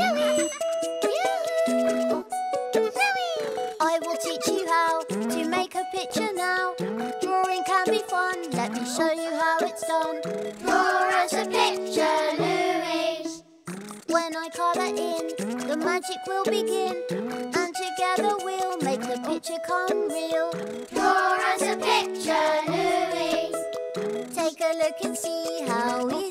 I will teach you how to make a picture now. Drawing can be fun. Let me show you how it's done. Draw us a picture, Louie. When I colour in, the magic will begin. And together we'll make the picture come real. Draw us a picture, Louie. Take a look and see how easy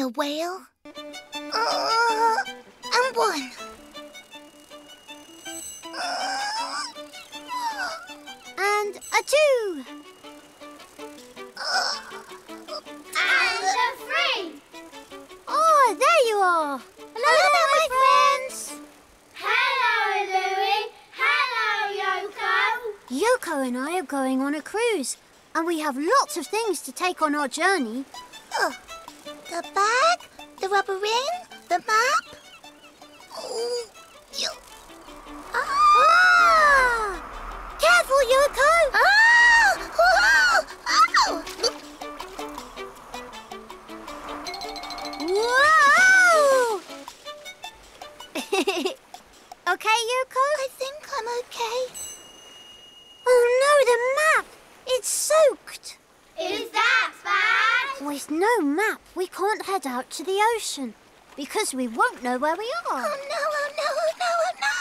a whale. Uh, and one. Uh, and a two. Uh, and a three. Oh, there you are. Hello, Hello, my friends. Hello, Louie. Hello, Yoko. Yoko and I are going on a cruise, and we have lots of things to take on our journey. Oh, the bag, the rubber ring, the map. Because we won't know where we are. Oh no! Oh no! Oh no! Oh no!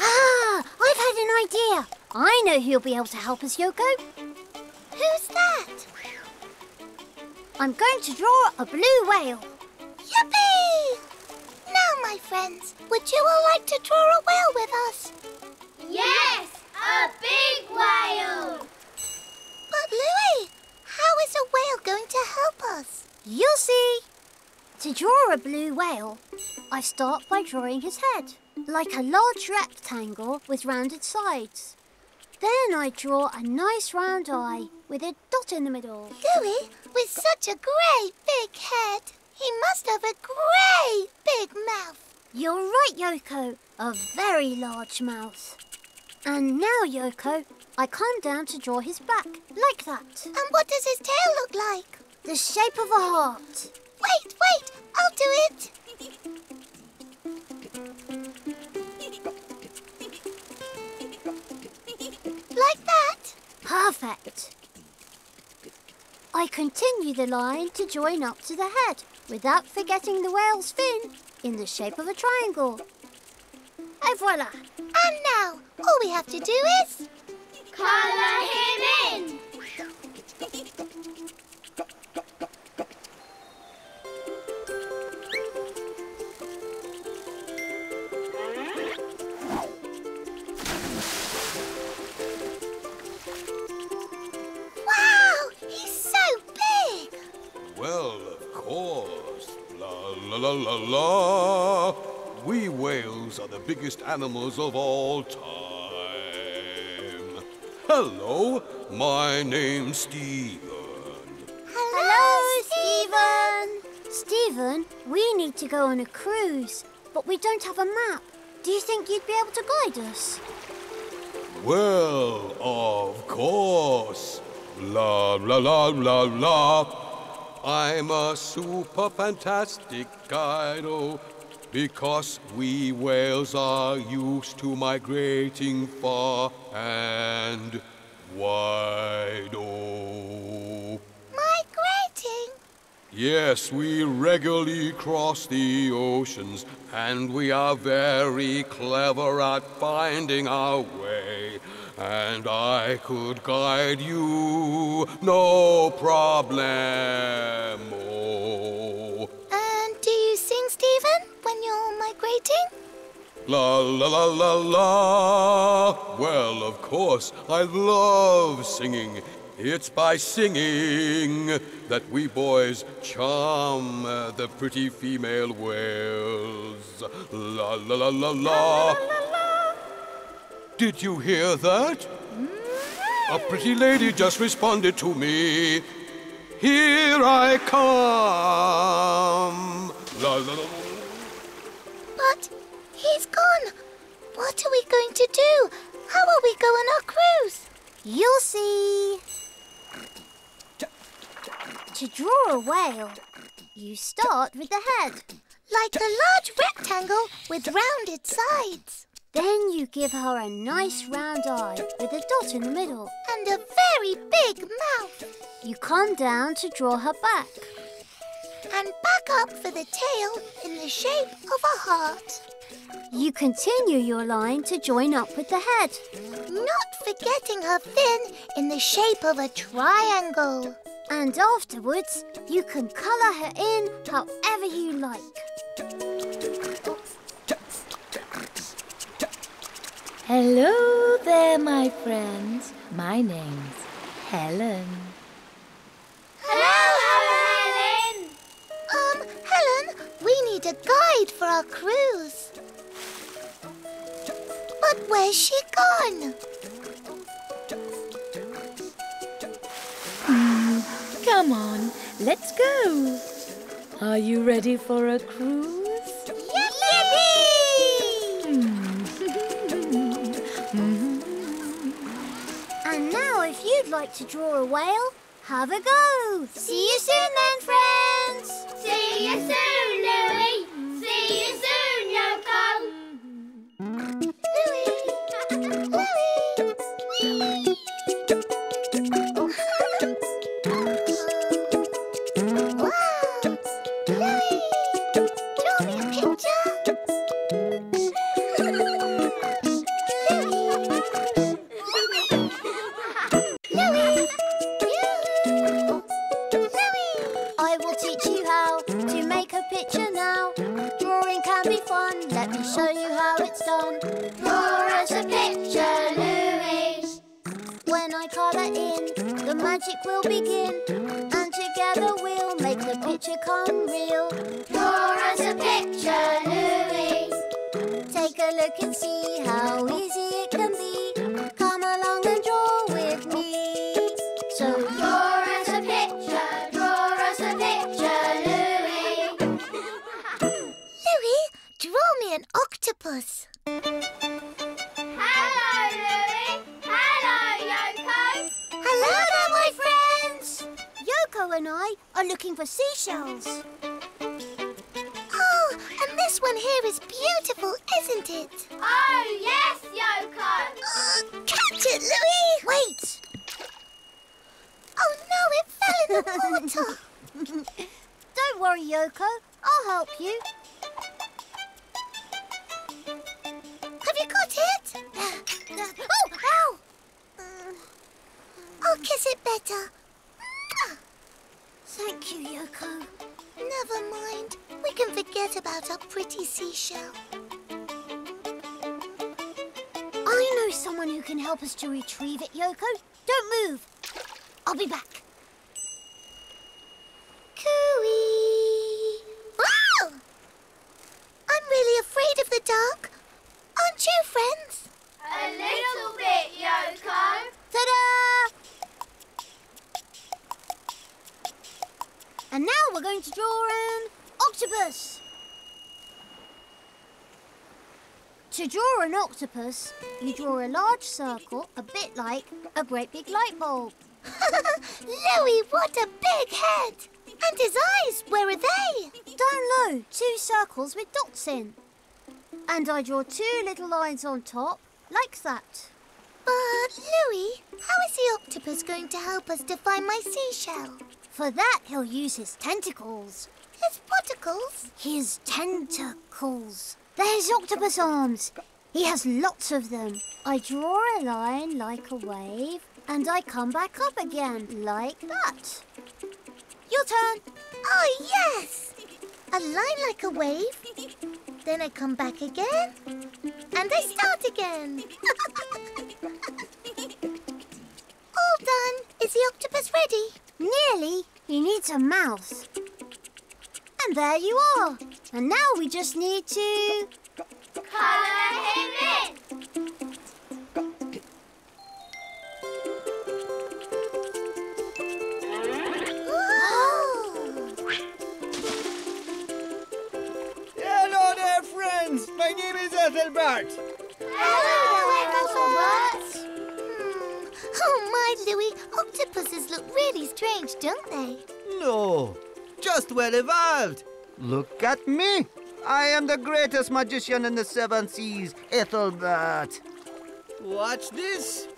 Ah, I've had an idea. I know who'll be able to help us, Yoko. Who's that? I'm going to draw a blue whale. Yippee! Now, my friends, would you all like to draw a whale with us? Yes, a big whale. But Louie, is a whale going to help us? You'll see. To draw a blue whale, I start by drawing his head, like a large rectangle with rounded sides. Then I draw a nice round eye with a dot in the middle. Louie, with such a great big head, he must have a great big mouth. You're right, Yoko. A very large mouth. And now, Yoko, I come down to draw his back, like that. And what does his tail look like? The shape of a heart. Wait, wait, I'll do it. Like that? Perfect. I continue the line to join up to the head without forgetting the whale's fin in the shape of a triangle. Et voila! And now, all we have to do is... Colour him in. Wow, he's so big. Well, of course. La la la la la. We whales are the biggest animals of all time. Hello, my name's Stephen. Hello, Stephen! Stephen, we need to go on a cruise, but we don't have a map. Do you think you'd be able to guide us? Well, of course. La la la la la. I'm a super fantastic guide, oh, because we whales are used to migrating far and wide, oh. Migrating. Yes, we regularly cross the oceans, and we are very clever at finding our way. And I could guide you, no problem. Oh. You're migrating? La la la la la. Well, of course, I love singing. It's by singing that we boys charm uh, the pretty female whales. La la la la la. Did you hear that? A pretty lady just responded to me. Here I come. La la la. But He's gone. What are we going to do? How will we go on our cruise? You'll see. To draw a whale, you start with the head. Like a large rectangle with rounded sides. Then you give her a nice round eye with a dot in the middle. And a very big mouth. You come down to draw her back. And back up for the tail in the shape of a heart. You continue your line to join up with the head. Not forgetting her fin in the shape of a triangle. And afterwards, you can colour her in however you like. Hello there, my friends. My name's Helen. Need a guide for our cruise. But where's she gone? Mm, come on, let's go. Are you ready for a cruise? And now, if you'd like to draw a whale, have a go. See you soon then, friends. See you soon, the magic will begin. And together we'll make the picture come real. For seashells. Oh, and this one here is beautiful, isn't it? Oh, yes, Yoko. Uh, catch it, Louie! Wait! Oh no, it fell in the water! Don't worry, Yoko. I'll help you. Have you got it? oh, ow! I'll kiss it better. Thank you, Yoko. Never mind. We can forget about our pretty seashell. I know someone who can help us to retrieve it, Yoko. Don't move. I'll be back. Cooey! Wow! I'm really afraid of the dark. Aren't you, friends? We're going to draw an octopus. To draw an octopus, you draw a large circle, a bit like a great big light bulb. Louie, what a big head! And his eyes, where are they? Down low, two circles with dots in. And I draw two little lines on top, like that. But, Louie, how is the octopus going to help us to find my seashell? For that, he'll use his tentacles. His particles? His tentacles. They're his octopus arms. He has lots of them. I draw a line like a wave, and I come back up again, like that. Your turn. Oh, yes! A line like a wave. Then I come back again. And I start again. All done. Is the octopus ready? Nearly. He needs a mouth. And there you are. And now we just need to... Colour him in. Oh! Hello there, friends. friends. My name is Ethelbert. Hello, Ethelbert. Hmm. Oh my, Louie, octopuses look really strange, don't they? No, just well evolved. Look at me. I am the greatest magician in the seven seas, Ethelbert. Watch this.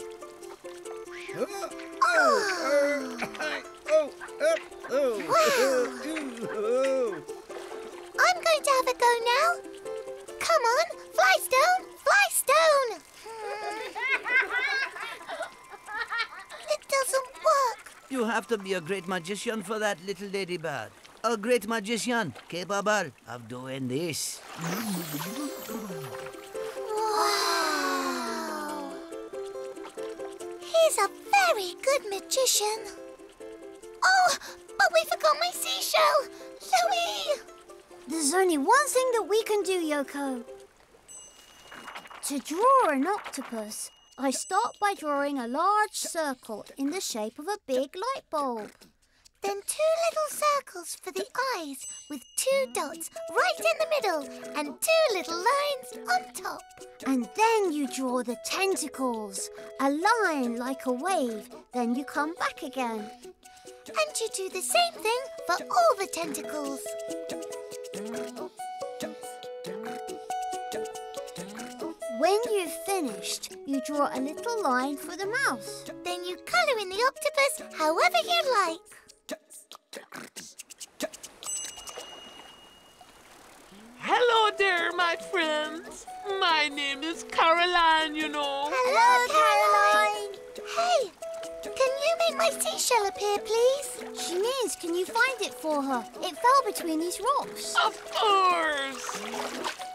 Have to be a great magician for that, little ladybird. A great magician capable of doing this. Wow. He's a very good magician. Oh, but we forgot my seashell. Louie! There's only one thing that we can do, Yoko. To draw an octopus, I start by drawing a large circle in the shape of a big light bulb. Then two little circles for the eyes with two dots right in the middle and two little lines on top. And then you draw the tentacles, a line like a wave. Then you come back again. And you do the same thing for all the tentacles. When you've finished, you draw a little line for the mouth. Then you colour in the octopus however you like. Hello there, my friends. My name is Caroline, you know. Hello, Caroline. Hey, can you make my seashell appear, please? She means, can you find it for her? It fell between these rocks. Of course.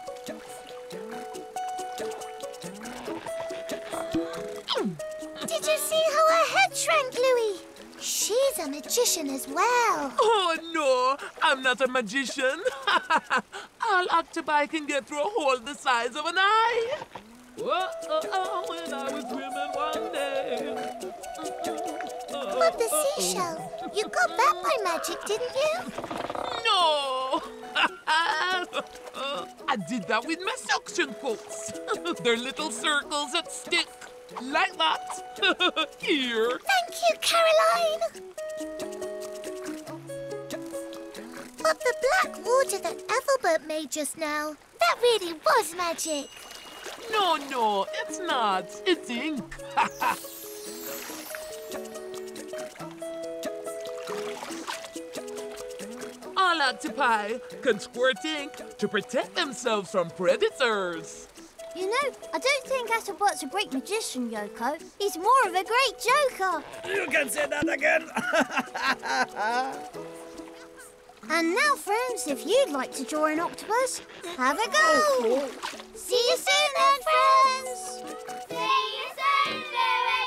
Hmm. Did you see how her head shrank, Louie? She's a magician as well. Oh, no, I'm not a magician. All octopi can get through a hole the size of an eye. Whoa, oh, oh, when I was swimming one day. But the seashell, you got that by magic, didn't you? No! I did that with my suction cups. They're little circles that stick like that. Here. Thank you, Caroline. But the black water that Ethelbert made just now, that really was magic. No, no, it's not. It's ink. All octopi can squirt ink to protect themselves from predators. You know, I don't think Ethelbert's a great magician, Yoko. He's more of a great joker. You can say that again. And now, friends, if you'd like to draw an octopus, have a go. Oh, See you soon, then, friends. See you soon, Louie.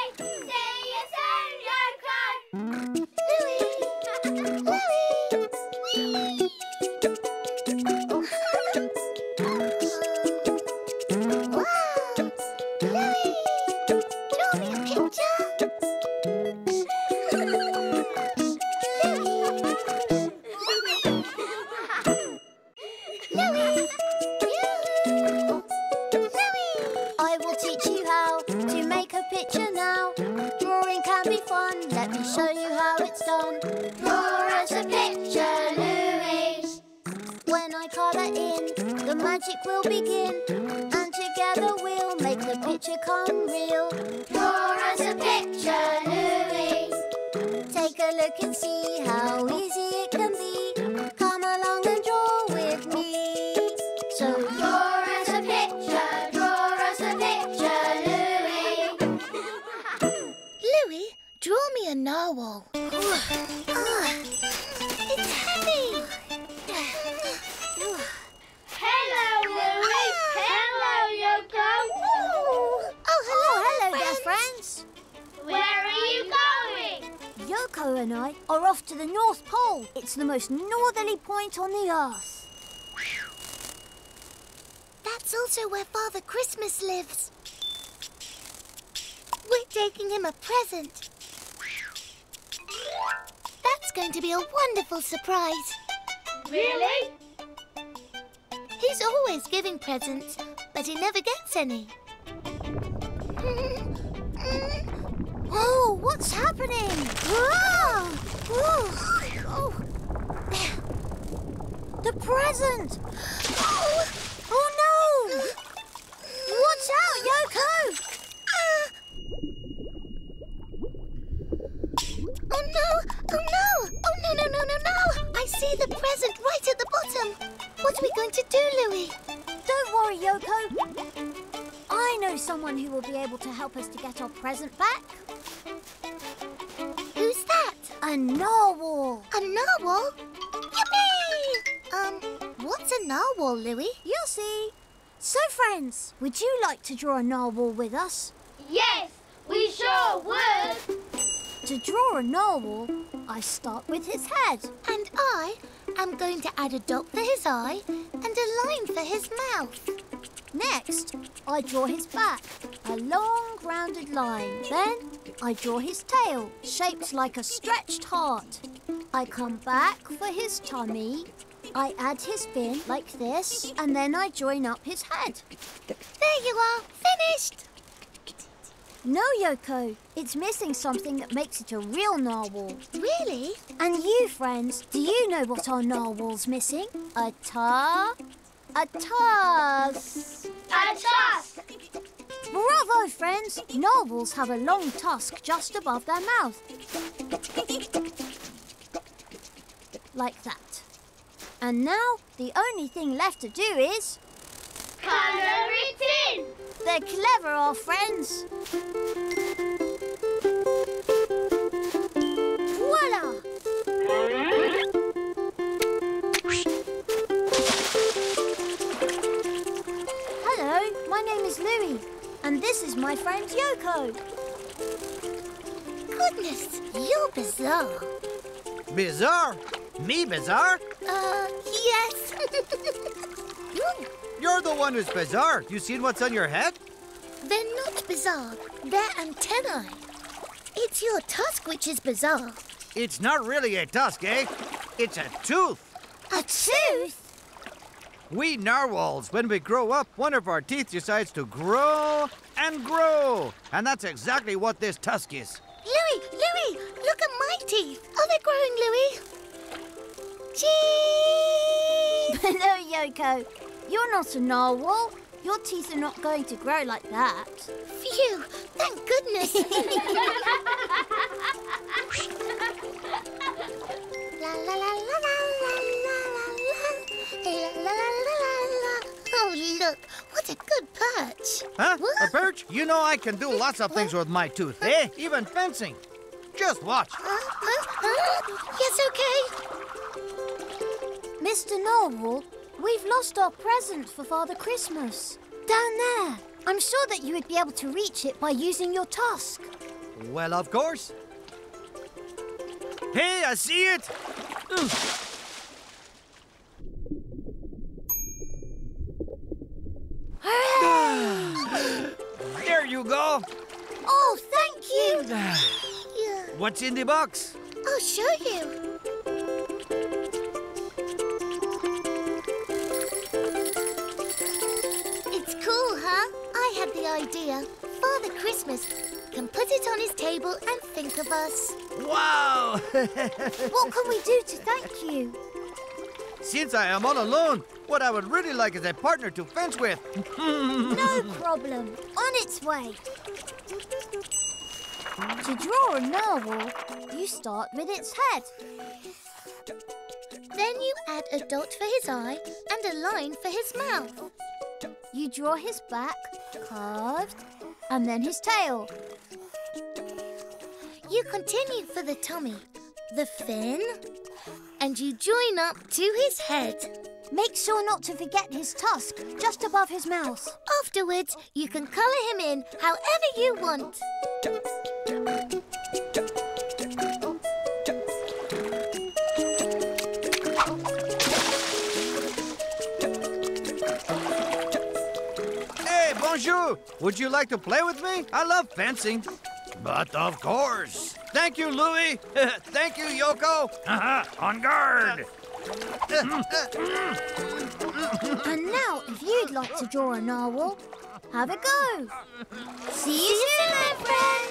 Yoko and I are off to the North Pole. It's the most northerly point on the Earth. That's also where Father Christmas lives. We're taking him a present. Going to be a wonderful surprise. Really? He's always giving presents, but he never gets any. Oh, what's happening? Oh. The present! Oh, What are we going to do, Louie? Don't worry, Yoko. I know someone who will be able to help us to get our present back. Who's that? A narwhal. A narwhal? Yippee! Um, what's a narwhal, Louie? You'll see. So, friends, would you like to draw a narwhal with us? Yes, we sure would. To draw a narwhal, I start with his head. And I am going to add a dot for his eye and a line for his mouth. Next, I draw his back, a long rounded line. Then, I draw his tail, shaped like a stretched heart. I come back for his tummy. I add his fin like this, and then I join up his head. There you are, finished. No, Yoko, it's missing something that makes it a real narwhal. Really? And you, friends, do you know what our narwhal's missing? A tar, a tusk. A tusk. Bravo, friends! Narwhals have a long tusk just above their mouth. Like that. And now, the only thing left to do is... Colour it in. They're clever, our friends. Voila! Hello, my name is Louie, and this is my friend Yoko. Goodness, you're bizarre. Bizarre? Me bizarre? Uh, yes. Ooh, You're the one who's bizarre. You seen what's on your head? They're not bizarre. They're antennae. It's your tusk which is bizarre. It's not really a tusk, eh? It's a tooth. A tooth? We narwhals, when we grow up, one of our teeth decides to grow and grow. And that's exactly what this tusk is. Louie, Louie, look at my teeth. Are they growing, Louie? Gee! Hello, Yoko. You're not a narwhal. Your teeth are not going to grow like that. Phew, thank goodness. la la la la la la la la la la la la la. Oh, look, what a good perch. Huh? What? A perch? You know I can do lots of things with my tooth, eh? Even fencing. Just watch. Huh? Huh? Huh? Yes, okay. Mr. Narwhal, we've lost our present for Father Christmas. Down there. I'm sure that you would be able to reach it by using your tusk. Well, of course. Hey, I see it. There you go. Oh, thank you. What's in the box? I'll show you. Idea. Father Christmas can put it on his table and think of us. Wow! What can we do to thank you? Since I am all alone, what I would really like is a partner to fence with. No problem. On its way. To draw a narwhal, you start with its head. Then you add a dot for his eye and a line for his mouth. You draw his back, curved, and then his tail. You continue for the tummy, the fin, and you join up to his head. Make sure not to forget his tusk just above his mouth. Afterwards, you can colour him in however you want. Bonjour! Would you like to play with me? I love fencing. But of course. Thank you, Louie. Thank you, Yoko. Uh-huh. On guard. Mm. And now, if you'd like to draw a narwhal, have a go. See you soon, my friends.